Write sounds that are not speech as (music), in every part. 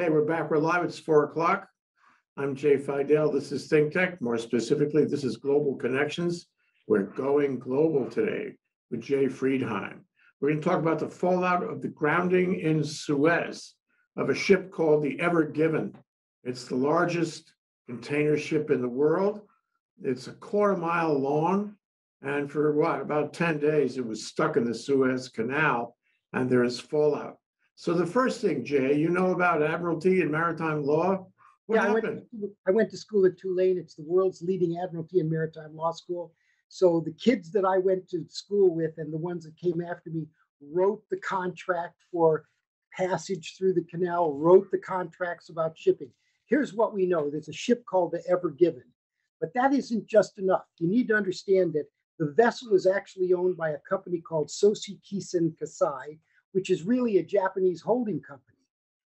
Okay, we're back. We're live. It's four o'clock. I'm Jay Fidell. This is Think Tech. More specifically, this is Global Connections. We're going global today with Jay Friedheim. We're going to talk about the fallout of the grounding in Suez of a ship called the Ever Given. It's the largest container ship in the world. It's a quarter mile long. And for what, about 10 days, it was stuck in the Suez Canal and there is fallout. So the first thing, Jay, you know about admiralty and maritime law? What yeah, I went, to, I went to school at Tulane. It's the world's leading admiralty and maritime law school. So the kids that I went to school with and the ones that came after me wrote the contract for passage through the canal, wrote the contracts about shipping. Here's what we know there's a ship called the Ever Given, but that isn't just enough. You need to understand that the vessel is actually owned by a company called Shoei Kisen Kaisha, which is really a Japanese holding company.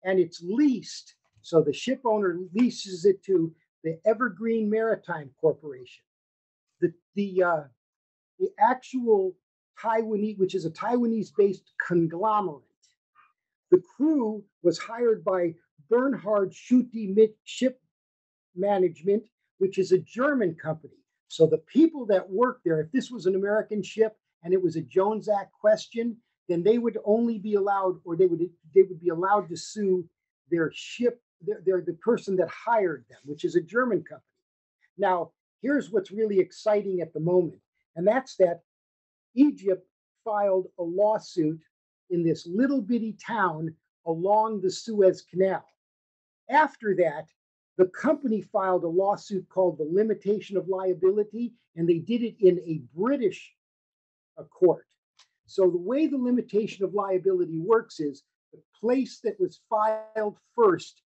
And it's leased, so the ship owner leases it to the Evergreen Maritime Corporation. The, the, uh, the actual Taiwanese, which is a Taiwanese based conglomerate, the crew was hired by Bernhard Schutte Ship Management, which is a German company. So the people that work there, if this was an American ship and it was a Jones Act question, then they would only be allowed, or they would they would be allowed to sue their ship, their, their the person that hired them, which is a German company. Now, here's what's really exciting at the moment, and that's that Egypt filed a lawsuit in this little bitty town along the Suez Canal. After that, the company filed a lawsuit called the Limitation of Liability, and they did it in a British uh, court. So the way the limitation of liability works is the place that was filed first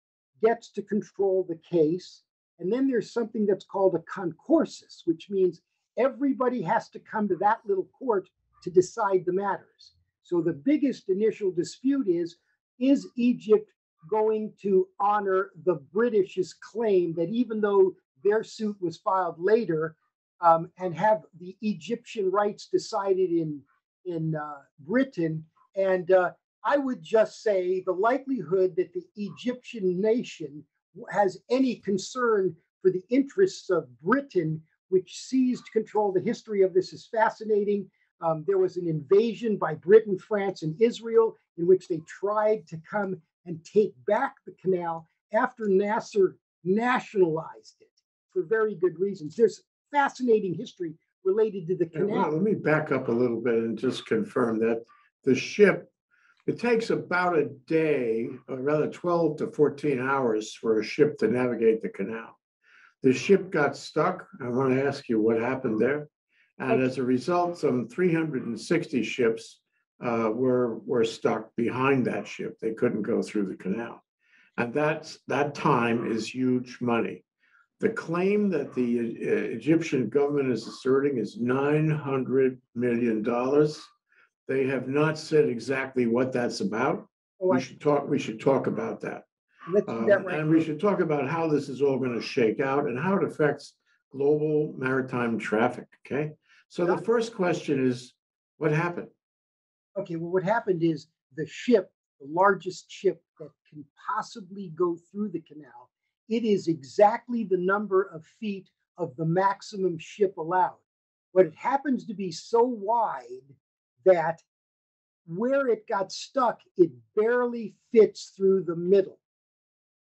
gets to control the case. And then there's something that's called a concursus, which means everybody has to come to that little court to decide the matters. So the biggest initial dispute is is Egypt going to honor the British's claim that even though their suit was filed later um, and have the Egyptian rights decided in in uh, Britain. And uh, I would just say the likelihood that the Egyptian nation has any concern for the interests of Britain, which seized control. The history of this is fascinating. Um, there was an invasion by Britain, France, and Israel in which they tried to come and take back the canal after Nasser nationalized it for very good reasons. There's fascinating history related to the well, canal. Let me back up a little bit and just confirm that the ship, it takes about a day, or rather 12 to 14 hours for a ship to navigate the canal. The ship got stuck. I want to ask you what happened there. And as a result, some 360 ships uh, were, were stuck behind that ship. They couldn't go through the canal. And that's, that time is huge money. The claim that the uh, Egyptian government is asserting is $900 million. They have not said exactly what that's about. Oh, We I, should talk, we should talk about that. Um, that right. And we should talk about how this is all going to shake out and how it affects global maritime traffic, okay? So the first question is, what happened? Okay, well, what happened is the ship, the largest ship that can possibly go through the canal, it is exactly the number of feet of the maximum ship allowed. But it happens to be so wide that where it got stuck, it barely fits through the middle.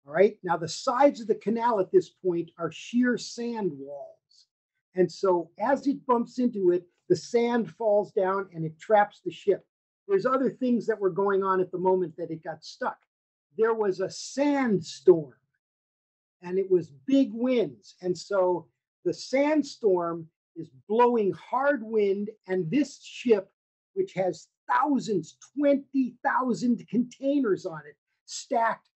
All right. Now, the sides of the canal at this point are sheer sand walls. And so as it bumps into it, the sand falls down and it traps the ship. There's other things that were going on at the moment that it got stuck. There was a sandstorm and it was big winds. And so the sandstorm is blowing hard wind, and this ship, which has thousands, 20,000 containers on it, stacked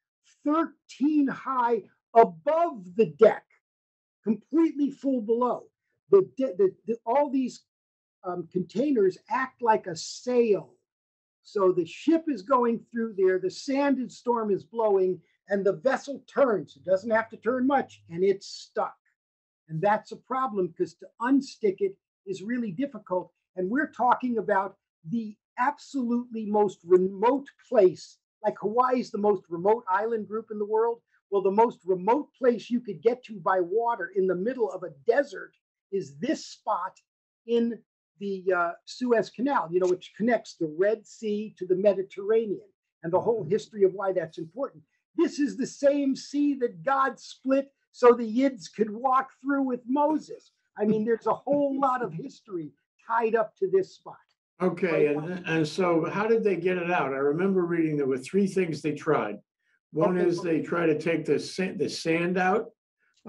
13 high above the deck, completely full below. The, the, the, all these um, containers act like a sail. So the ship is going through there, the sand and storm is blowing, and the vessel turns. It doesn't have to turn much, and it's stuck. And that's a problem because to unstick it is really difficult. And we're talking about the absolutely most remote place, like Hawaii is the most remote island group in the world. Well, the most remote place you could get to by water in the middle of a desert is this spot in the uh, Suez Canal, you know, which connects the Red Sea to the Mediterranean and the whole history of why that's important. This is the same sea that God split so the Yids could walk through with Moses. I mean, there's a whole lot of history tied up to this spot. Okay, and, and so how did they get it out? I remember reading there were three things they tried. One Okay, is they try to take the sand, the sand out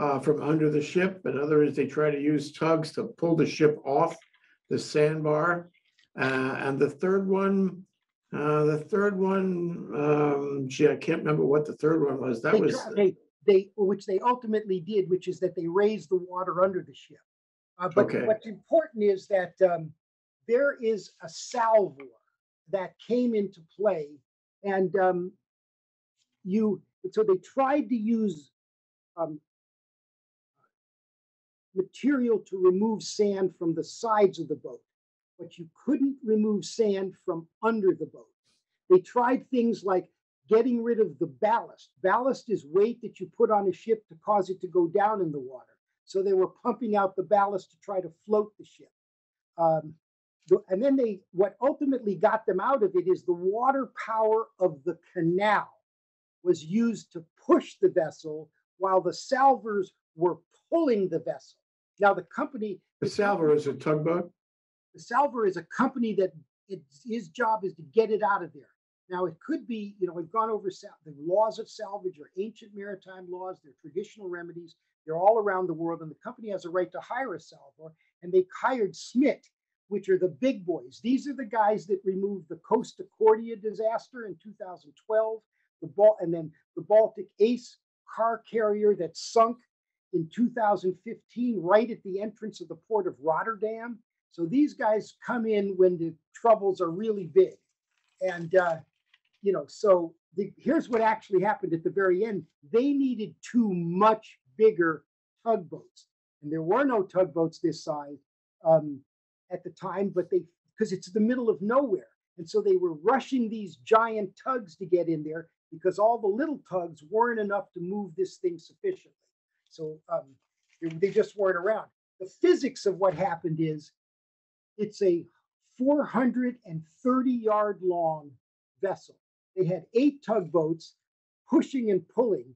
uh, from under the ship. Another is they try to use tugs to pull the ship off the sandbar. Uh, and the third one, uh, the third one, um, gee, I can't remember what the third one was. That They, was, they, they, which they ultimately did, which is that they raised the water under the ship. Uh, but Okay. what's important is that um, there is a salvor that came into play, and um, you. So they tried to use um, material to remove sand from the sides of the boat, but you couldn't remove sand from under the boat. They tried things like getting rid of the ballast. Ballast is weight that you put on a ship to cause it to go down in the water. So they were pumping out the ballast to try to float the ship. Um, and then they, what ultimately got them out of it is the water power of the canal was used to push the vessel while the salvors were pulling the vessel. Now the company, the salver is a tugboat? The salver is a company that its his job is to get it out of there. Now it could be, you know, we've gone over sal- the laws of salvage are ancient maritime laws, they're traditional remedies, they're all around the world, and the company has a right to hire a salvor. And they hired Smith, which are the big boys. These are the guys that removed the Costa Cordia disaster in 2012, the Bal- and then the Baltic Ace car carrier that sunk in 2015 right at the entrance of the port of Rotterdam. So these guys come in when the troubles are really big. And, uh, you know, so the, here's what actually happened at the very end. They needed two much bigger tugboats. And there were no tugboats this size um, at the time, but they, because it's the middle of nowhere. And so they were rushing these giant tugs to get in there because all the little tugs weren't enough to move this thing sufficiently. So um, they, they just weren't around. The physics of what happened is it's a 430 yard long vessel. They had eight tugboats pushing and pulling,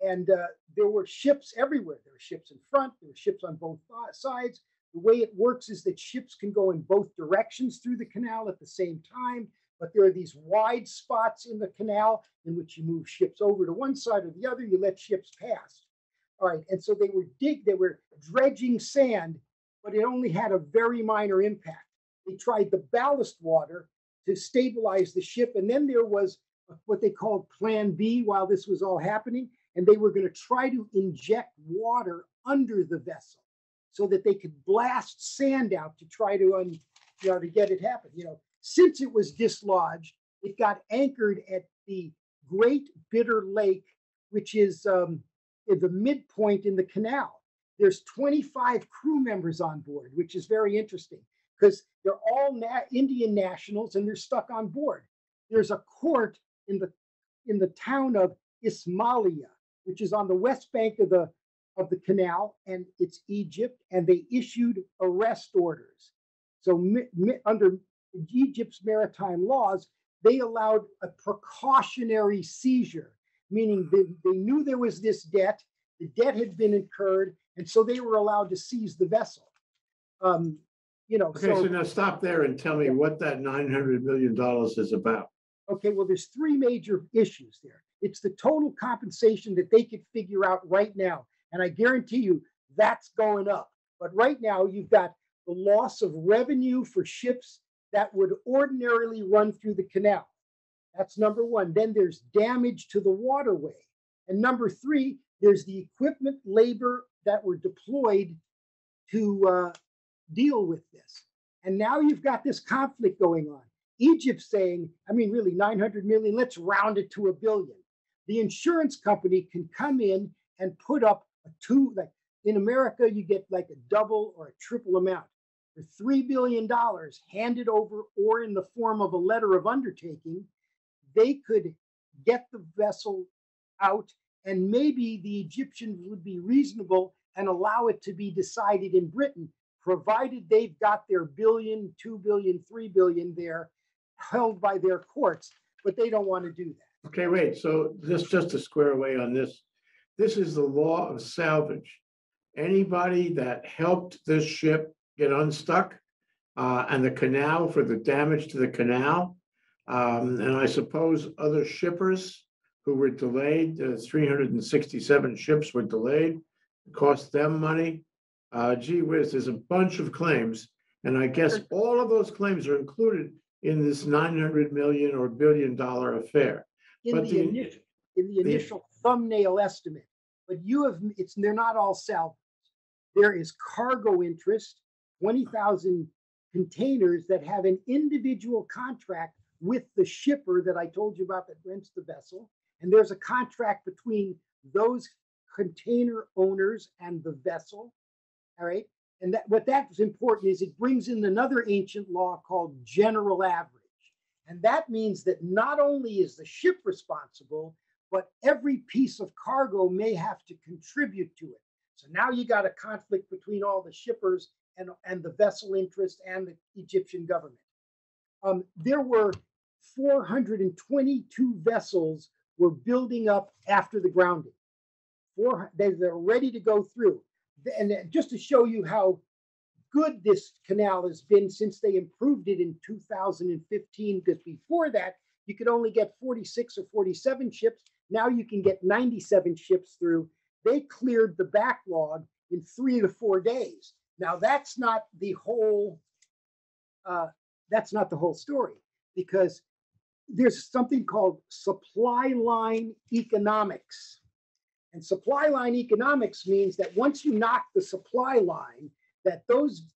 and uh, there were ships everywhere. There were ships in front, there were ships on both sides. The way it works is that ships can go in both directions through the canal at the same time, but there are these wide spots in the canal in which you move ships over to one side or the other, you let ships pass. All right, and so they were dig, they were dredging sand, but it only had a very minor impact. They tried the ballast water to stabilize the ship, and then there was what they called Plan B while this was all happening, and they were going to try to inject water under the vessel so that they could blast sand out to try to un, you know, to get it happen. You know, since it was dislodged, it got anchored at the Great Bitter Lake, which is um, the midpoint in the canal. There's 25 crew members on board, which is very interesting because they're all na- Indian nationals and they're stuck on board. There's a court in the in the town of Ismailia, which is on the west bank of the of the canal, and it's Egypt, and they issued arrest orders. So under Egypt's maritime laws, they allowed a precautionary seizure, meaning they, they knew there was this debt, the debt had been incurred, and so they were allowed to seize the vessel. Um, you know, Okay, so now stop there and tell me what that nine hundred million dollars is about. Okay, well, there's three major issues there. It's the total compensation that they could figure out right now. And I guarantee you that's going up. But right now, you've got the loss of revenue for ships that would ordinarily run through the canal. That's number one. Then there's damage to the waterway. And number three, there's the equipment, labor that were deployed to uh, deal with this. And now you've got this conflict going on. Egypt saying, I mean, really 900 million, let's round it to a billion. The insurance company can come in and put up a two, like in America, you get like a double or a triple amount. For $3 billion handed over or in the form of a letter of undertaking, they could get the vessel out, and maybe the Egyptians would be reasonable and allow it to be decided in Britain, provided they've got their billion, two billion, three billion there held by their courts, but they don't want to do that. Okay, wait, so this, just to square away on this, this is the law of salvage. Anybody that helped this ship get unstuck, uh, and the canal for the damage to the canal. Um, and I suppose other shippers who were delayed, uh, three hundred and sixty-seven ships were delayed, It cost them money. Uh, gee whiz, there's a bunch of claims, and I guess all of those claims are included in this nine hundred million or billion dollar affair. In But the the- initial, in the the- initial thumbnail estimate, but you have, it's, they're not all salvaged. There is cargo interest, twenty thousand containers that have an individual contract with the shipper that I told you about that rents the vessel. And there's a contract between those container owners and the vessel. All right. And that what that's important is it brings in another ancient law called general average. And that means that not only is the ship responsible, but every piece of cargo may have to contribute to it. So now you got a conflict between all the shippers and, and the vessel interest and the Egyptian government. Um, there were 422 vessels were building up after the grounding. Four, they, they're ready to go through. And just to show you how good this canal has been since they improved it in 2015, because before that, you could only get 46 or 47 ships. Now you can get 97 ships through. They cleared the backlog in three to four days. Now that's not the whole. Uh, that's not the whole story because there's something called supply line economics. And supply line economics means that once you knock the supply line, that those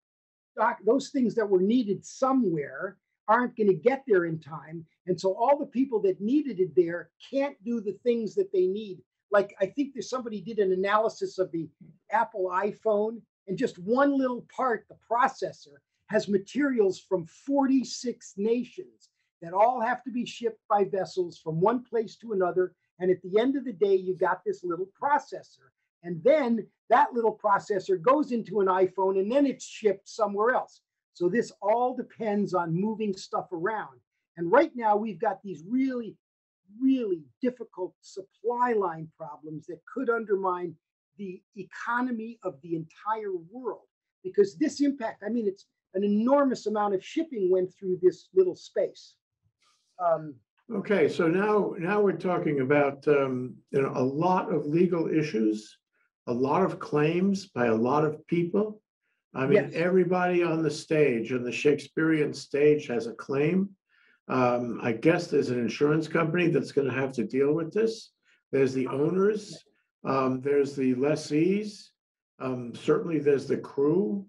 those things that were needed somewhere aren't going to get there in time. And so all the people that needed it there can't do the things that they need. Like I think there's somebody did an analysis of the Apple iPhone, and just one little part, the processor, has materials from 46 nations that all have to be shipped by vessels from one place to another. And at the end of the day, you got this little processor. And then that little processor goes into an iPhone and then it's shipped somewhere else. So this all depends on moving stuff around. And right now, we've got these really, really difficult supply line problems that could undermine the economy of the entire world. Because this impact, I mean, it's an enormous amount of shipping went through this little space. Um, Okay, so now, now we're talking about, um, you know, a lot of legal issues, a lot of claims by a lot of people. I mean, Yes. everybody on the stage, on the Shakespearean stage has a claim. Um, I guess there's an insurance company that's gonna have to deal with this. There's the owners, um, there's the lessees, um, certainly there's the crew.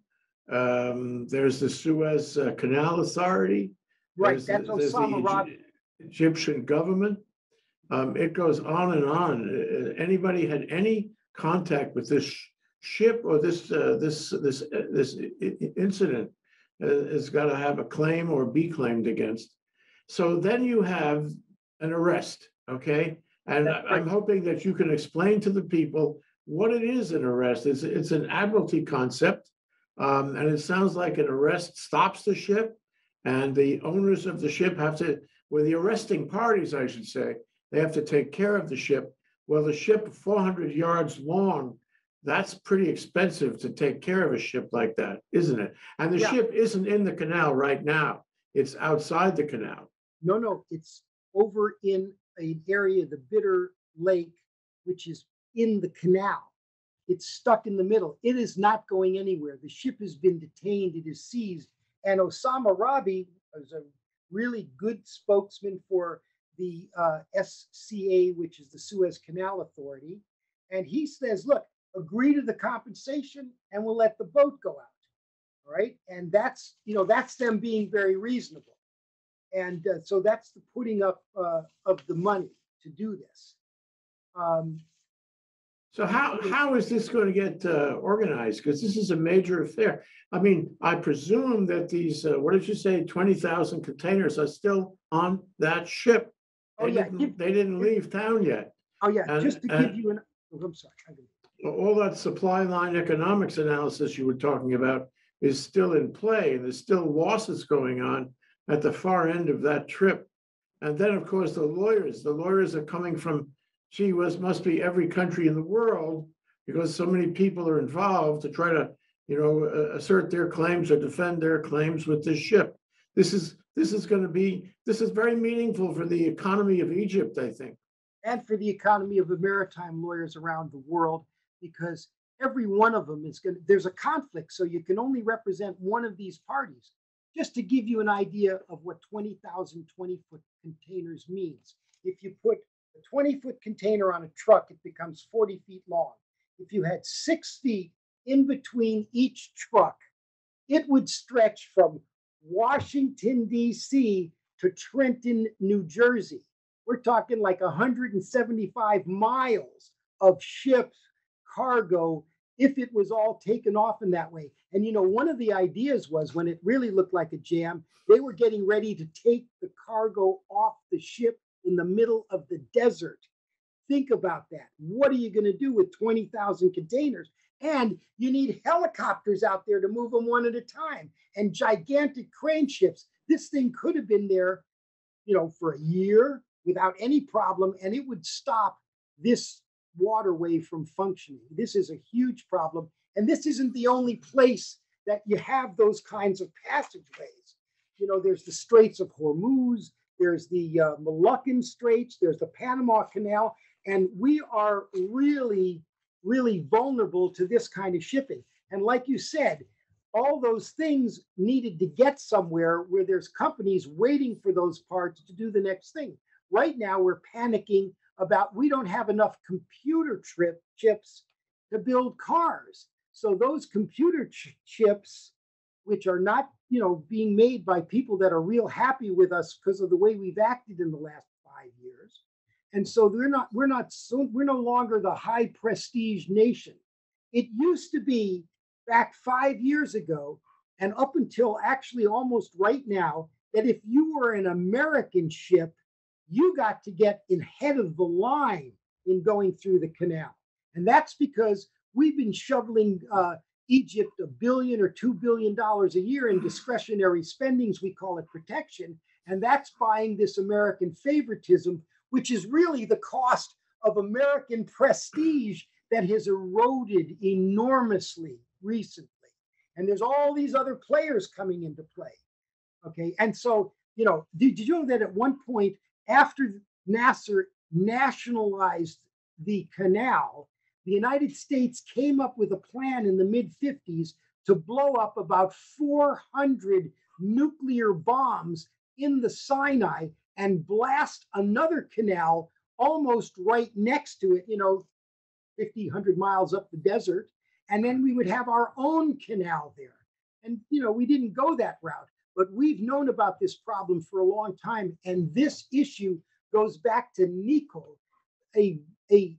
Um, there's the Suez uh, Canal Authority. Right, There's the- that's there's the Osama Egy- Rabi. Egyptian government. Um, it goes on and on. Uh, Anybody had any contact with this sh- ship or this, uh, this, this, uh, this i- i- incident uh, has got to have a claim or be claimed against. So then you have an arrest, okay? And I- That's I'm hoping that you can explain to the people what it is an arrest. It's, it's an admiralty concept. Um, and it sounds like an arrest stops the ship and the owners of the ship have to, well, the arresting parties, I should say, they have to take care of the ship. Well, the ship four hundred yards long, that's pretty expensive to take care of a ship like that, isn't it? And the Yeah. ship isn't in the canal right now. It's outside the canal. No, no, it's over in an area, the Bitter Lake, which is in the canal. It's stuck in the middle. It is not going anywhere. The ship has been detained. It is seized. And Osama Rabi is a really good spokesman for the uh, SCA, which is the Suez Canal Authority. And he says, look, agree to the compensation and we'll let the boat go out. All right. And that's, you know, that's them being very reasonable. And uh, so that's the putting up uh, of the money to do this. Um, So how, how is this going to get uh, organized? Because this is a major affair. I mean, I presume that these, uh, what did you say, twenty thousand containers are still on that ship. Oh, They yeah, didn't, they didn't leave town yet. Oh, yeah, And- just to give you an, oh, I'm sorry. All that supply line economics analysis you were talking about is still in play, and there's still losses going on at the far end of that trip. And then, of course, the lawyers, the lawyers are coming from, gee was must be every country in the world, because so many people are involved to try to, you know, assert their claims or defend their claims with this ship. This is, this is gonna be, this is very meaningful for the economy of Egypt, I think. and for the economy of the maritime lawyers around the world, because every one of them is going to, there's a conflict, so you can only represent one of these parties. Just to give you an idea of what 20,000 20 foot containers means. If you put a 20 foot container on a truck, it becomes 40 feet long. If you had six feet in between each truck, it would stretch from Washington, D.C. to Trenton, New Jersey. We're talking like 175 miles of ships, cargo, if it was all taken off in that way. And you know, one of the ideas was when it really looked like a jam, they were getting ready to take the cargo off the ship in the middle of the desert. Think about that. What are you going to do with 20,000 containers? And you need helicopters out there to move them one at a time and gigantic crane ships. This thing could have been there, you know, for a year without any problem, and it would stop this waterway from functioning. This is a huge problem. And this isn't the only place that you have those kinds of passageways. You know, there's the Straits of Hormuz, there's the uh, Moluccan Straits, there's the Panama Canal, and we are really, really vulnerable to this kind of shipping. And like you said, all those things needed to get somewhere where there's companies waiting for those parts to do the next thing. Right now, we're panicking about we don't have enough computer trip chips to build cars. So those computer ch- chips, which are not, you know, being made by people that are real happy with us because of the way we've acted in the last five years, and so we're not, we're not, so we're no longer the high prestige nation. It used to be back five years ago, and up until actually almost right now, that if you were an American ship, you got to get in head of the line in going through the canal. And that's because we've been shoveling uh, Egypt a billion or two billion dollars a year in discretionary spendings. We call it protection. And that's buying this American favoritism, which is really the cost of American prestige that has eroded enormously recently. And there's all these other players coming into play. Okay. And so, you know, did, you know that at one point, after Nasser nationalized the canal, the United States came up with a plan in the mid 50s to blow up about 400 nuclear bombs in the Sinai and blast another canal almost right next to it, you know, 50, 100 miles up the desert. And then we would have our own canal there. And, you know, we didn't go that route, but we've known about this problem for a long time. And this issue goes back to Necho, a, a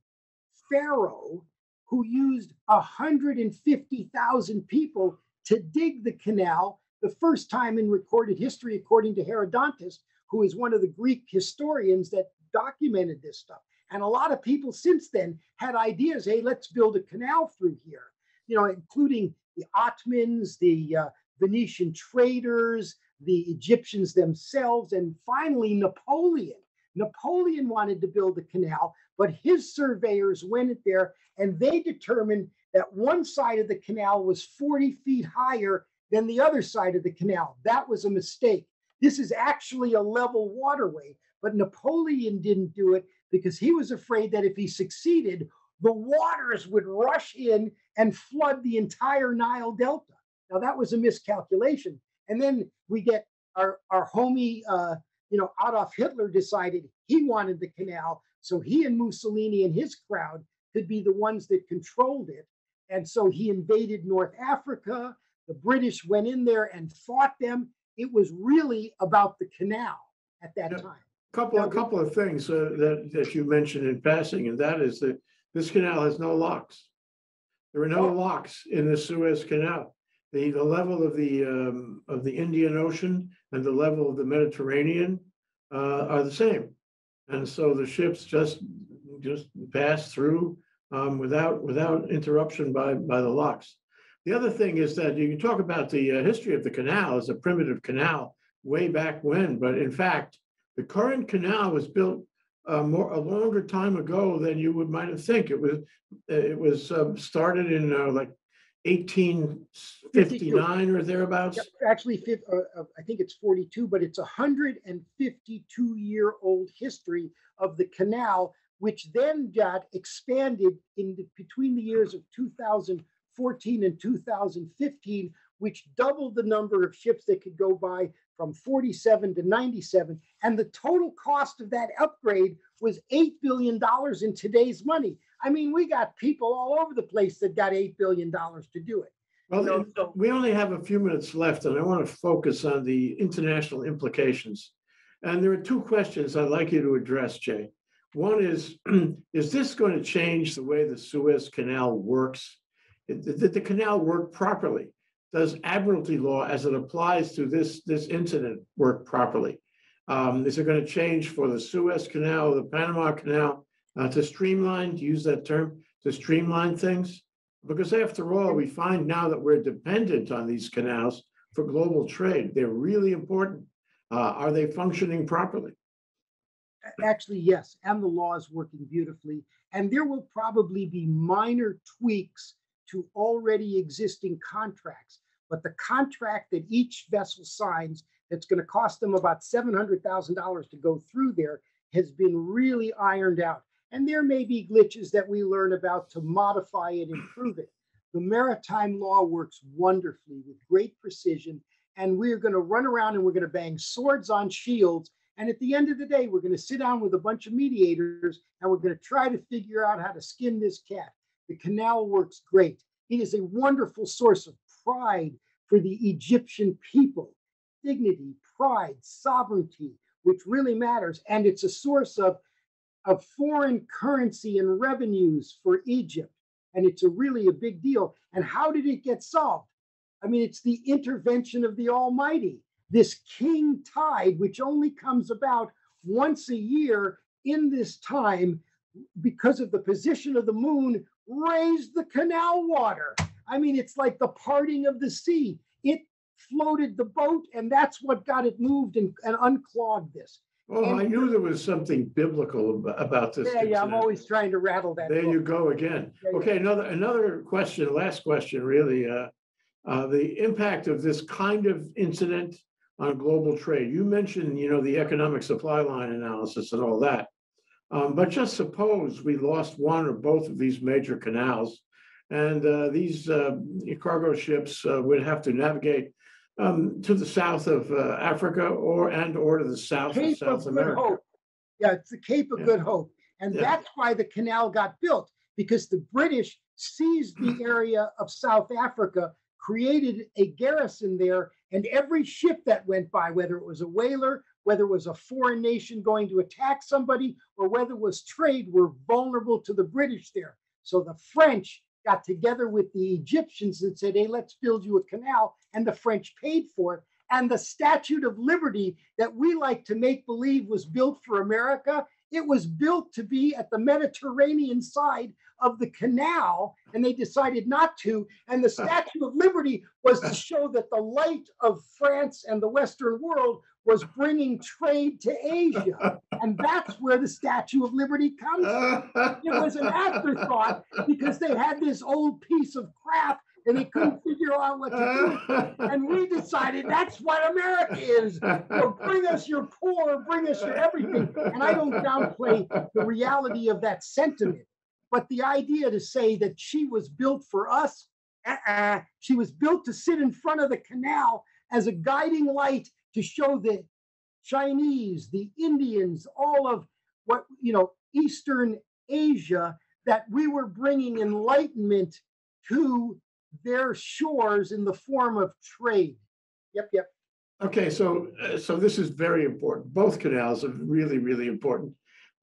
pharaoh who used 150,000 people to dig the canal the first time in recorded history, according to Herodotus, who is one of the Greek historians that documented this stuff. And a lot of people since then had ideas hey, let's build a canal through here, you know, including the Ottomans, the uh, Venetian traders, the Egyptians themselves, and finally Napoleon. Napoleon wanted to build a canal, but his surveyors went there and they determined that one side of the canal was 40 feet higher than the other side of the canal. That was a mistake. This is actually a level waterway, but Napoleon didn't do it because he was afraid that if he succeeded, the waters would rush in and flood the entire Nile Delta. Now, that was a miscalculation. And then we get our, our homie, uh, you know, Adolf Hitler decided he wanted the canal. So he and Mussolini and his crowd could be the ones that controlled it. And so he invaded North Africa. The British went in there and fought them. It was really about the canal at that Yeah. time. Couple, Now, a couple of things uh, that, that you mentioned in passing, and that is that this canal has no locks. There are no Oh. locks in the Suez Canal. The, the level of the, um, of the Indian Ocean and the level of the Mediterranean uh, are the same. And so the ships just, just pass through um, without, without interruption by, by the locks. The other thing is that you can talk about the uh, history of the canal as a primitive canal way back when, but in fact, the current canal was built uh, more, a longer time ago than you would might have think. It was, it was um, started in uh, like eighteen fifty-nine or thereabouts. Actually, uh, uh, I think it's forty-two, but it's a hundred and fifty-two year old history of the canal, which then got expanded in the, between the years of two thousand fourteen and two thousand fifteen, which doubled the number of ships that could go by from forty-seven to ninety-seven. And the total cost of that upgrade was eight billion dollars in today's money. I mean, we got people all over the place that got eight billion dollars to do it. Well, No, and so- we only have a few minutes left, and I want to focus on the international implications. And there are two questions I'd like you to address, Jay. One is, (clears throat) is this going to change the way the Suez Canal works? Did did the canal work properly? Does admiralty law, as it applies to this, this incident, work properly? Um, Is it going to change for the Suez Canal, the Panama Canal, uh, to streamline, to use that term, to streamline things? Because after all, we find now that we're dependent on these canals for global trade. They're really important. Uh, are they functioning properly? Actually, yes, and the law is working beautifully. And there will probably be minor tweaks to already existing contracts. But the contract that each vessel signs, that's going to cost them about $700,000 to go through there, has been really ironed out. And there may be glitches that we learn about to modify and improve it. The maritime law works wonderfully with great precision. And we're going to run around and we're going to bang swords on shields and at the end of the day, we're going to sit down with a bunch of mediators and we're going to try to figure out how to skin this cat. The canal works great. It is a wonderful source of pride for the Egyptian people dignity, pride, sovereignty, which really matters. And it's a source of, of foreign currency and revenues for Egypt. And it's a really a big deal. And how did it get solved? I mean, it's the intervention of the Almighty this king tide, which only comes about once a year in this time because of the position of the moon, raised the canal water. I mean, it's like the parting of the sea. It floated the boat, and that's what got it moved and, and unclogged this. Oh, I knew there was something biblical ab- about this. Yeah, yeah, I'm incident. always trying to rattle that. There book. you go again. Yeah. Okay, another, another question, last question, really. uh, uh, The impact of this kind of incident on global trade. You mentioned, you know, the economic supply line analysis and all that. Um, But just suppose we lost one or both of these major canals. And uh, these uh, cargo ships uh, would have to navigate um, to the south of uh, Africa or, and or to the south of Cape of South Good America. Hope. Yeah, it's the Cape of Yeah. Good Hope. And Yeah. that's why the canal got built, because the British seized the (clears throat) area of South Africa, created a garrison there, and every ship that went by, whether it was a whaler, whether it was a foreign nation going to attack somebody, or whether it was trade, were vulnerable to the British there. So the French got together with the Egyptians and said, hey, let's build you a canal. And the French paid for it. And the Statue of Liberty that we like to make believe was built for America, it was built to be at the Mediterranean side of the canal, and they decided not to. And the Statue of Liberty was to show that the light of France and the Western world was bringing trade to Asia. And that's where the Statue of Liberty comes from. It was an afterthought because they had this old piece of crap and he couldn't figure out what to do. (laughs) And we decided that's what America is. So bring us your poor, bring us your everything. And I don't downplay the reality of that sentiment. But the idea to say that she was built for us, uh-uh, she was built to sit in front of the canal as a guiding light to show the Chinese, the Indians, all of what, you know, Eastern Asia, that we were bringing enlightenment to their shores in the form of trade. Yep, yep. Okay, so, uh, so this is very important. Both canals are really, really important.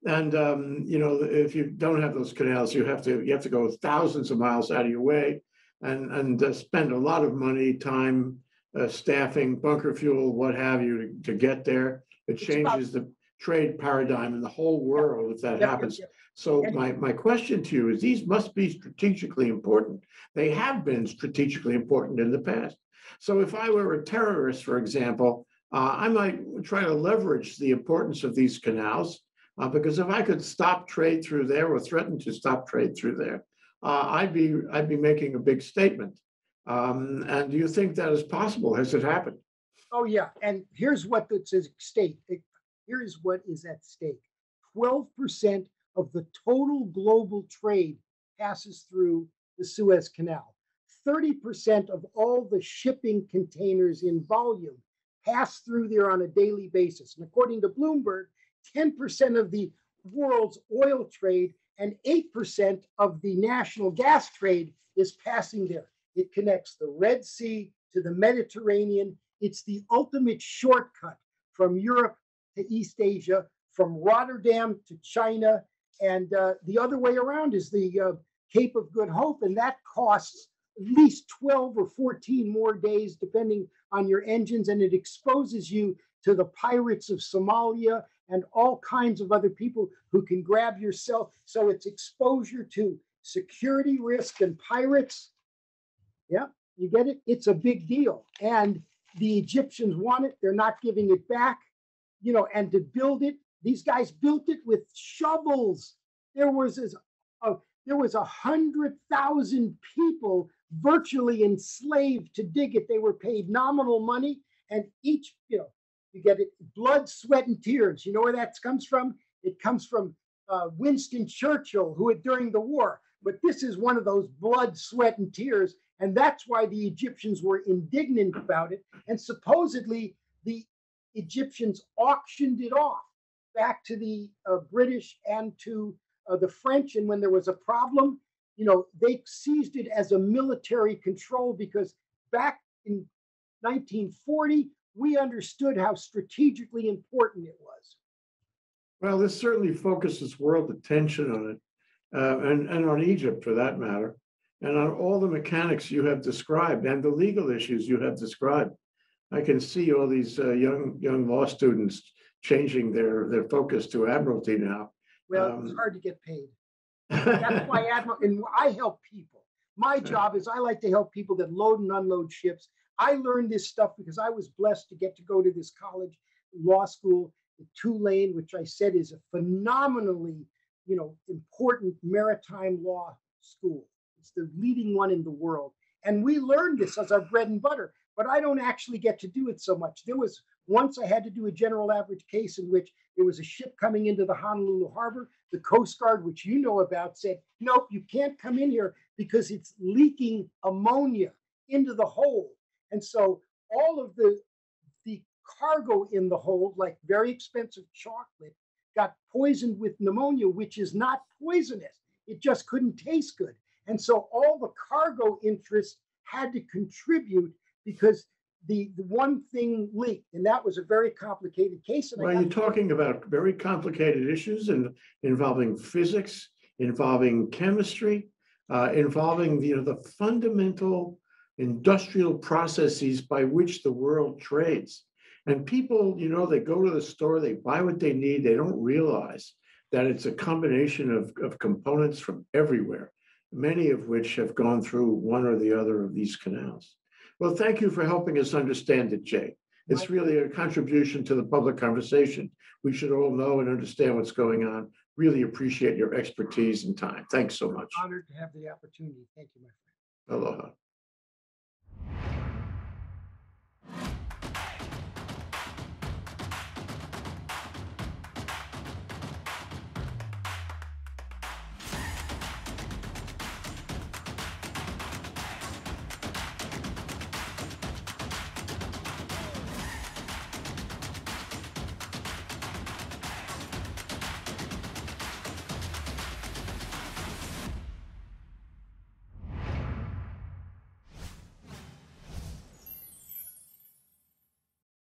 And, um, you know, if you don't have those canals, you have to, you have to go thousands of miles out of your way and, and uh, spend a lot of money, time, uh, staffing, bunker fuel, what have you, to, to get there. It It's about- changes the, trade paradigm in the whole world if that happens. So my, my question to you is, these must be strategically important. They have been strategically important in the past. So if I were a terrorist, for example, uh, I might try to leverage the importance of these canals. Uh, because if I could stop trade through there or threaten to stop trade through there, uh, I'd be, I'd be making a big statement. Um, and do you think that is possible? Has it happened? Oh, yeah, and here's what that's at stake. It- Here's what is at stake. Twelve percent of the total global trade passes through the Suez Canal. Thirty percent of all the shipping containers in volume pass through there on a daily basis. And according to Bloomberg, ten percent of the world's oil trade and eight percent of the national gas trade is passing there. It connects the Red Sea to the Mediterranean. It's the ultimate shortcut from Europe to East Asia, from Rotterdam to China. And uh, the other way around is the uh, Cape of Good Hope, and that costs at least 12 or 14 more days, depending on your engines. And it exposes you to the pirates of Somalia and all kinds of other people who can grab yourself. So it's exposure to security risk and pirates. Yeah, you get it? It's a big deal. And the Egyptians want it. They're not giving it back. You know, and to build it, these guys built it with shovels. There was as uh, there was a hundred thousand people virtually enslaved to dig it. They were paid nominal money, and each, you know, you get it blood, sweat, and tears. You know where that comes from? It comes from uh, Winston Churchill, who had during the war. But this is one of those blood, sweat, and tears. And that's why the Egyptians were indignant about it. And supposedly the Egyptians auctioned it off back to the uh, British and to uh, the French. And when there was a problem, you know, they seized it as a military control because back in 1940, we understood how strategically important it was. Well, this certainly focuses world attention on it, uh, and, and on Egypt for that matter, and on all the mechanics you have described and the legal issues you have described. I can see all these uh, young young law students changing their their focus to admiralty now. Well, it's Um, hard to get paid. (laughs) That's why Admiral, and I help people. My job is I like to help people that load and unload ships. I learned this stuff because I was blessed to get to go to this college, law school, Tulane, which I said is a phenomenally, you know, important maritime law school. It's the leading one in the world. And we learned this as our bread and butter, but I don't actually get to do it so much. There was once I had to do a general average case in which there was a ship coming into the Honolulu harbor. The Coast Guard, which you know about, said, nope, you can't come in here because it's leaking ammonia into the hold. And so all of the the cargo in the hold, like very expensive chocolate, got poisoned with pneumonia, which is not poisonous. It just couldn't taste good. And so all the cargo interests had to contribute because the, the one thing leaked, and that was a very complicated case. And Well, you're talking about very complicated issues and involving physics, involving chemistry, uh, involving you know the fundamental industrial processes by which the world trades. And people, you know, they go to the store, they buy what they need, they don't realize that it's a combination of, of components from everywhere, many of which have gone through one or the other of these canals. Well, thank you for helping us understand it, Jay. It's really a contribution to the public conversation. We should all know and understand what's going on. Really appreciate your expertise and time. Thanks so much. honored to have the opportunity. Thank you, my friend. Aloha.